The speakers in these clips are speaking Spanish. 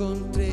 encontré.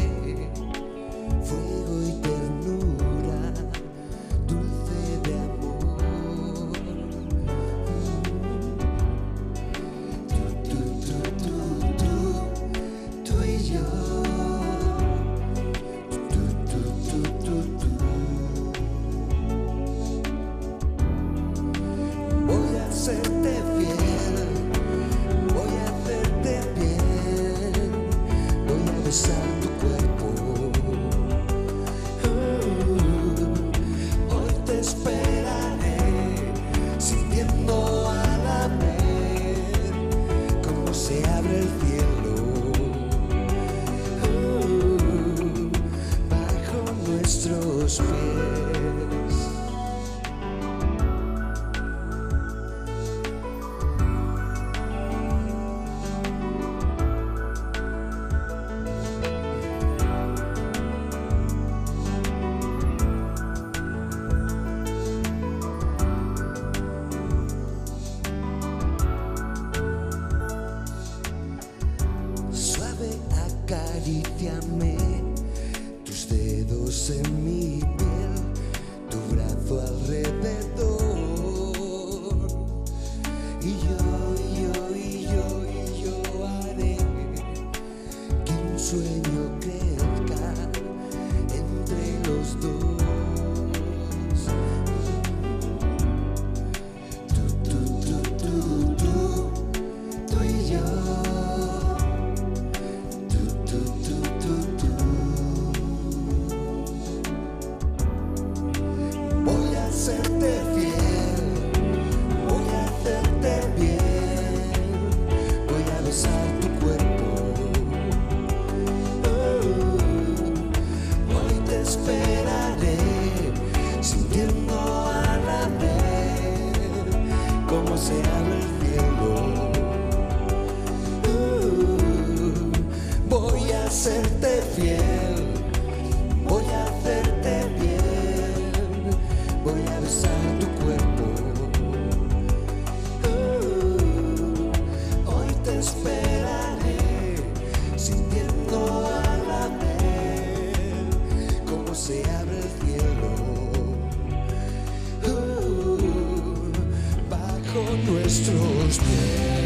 Nuestros pies. Suave acaríciame tus dedos en mi Hacerte fiel, voy a hacerte bien, voy a besar tu cuerpo. Uh, hoy te esperaré, sintiendo a la vez cómo se abre el cielo. Uh, voy a hacerte nuestros pies.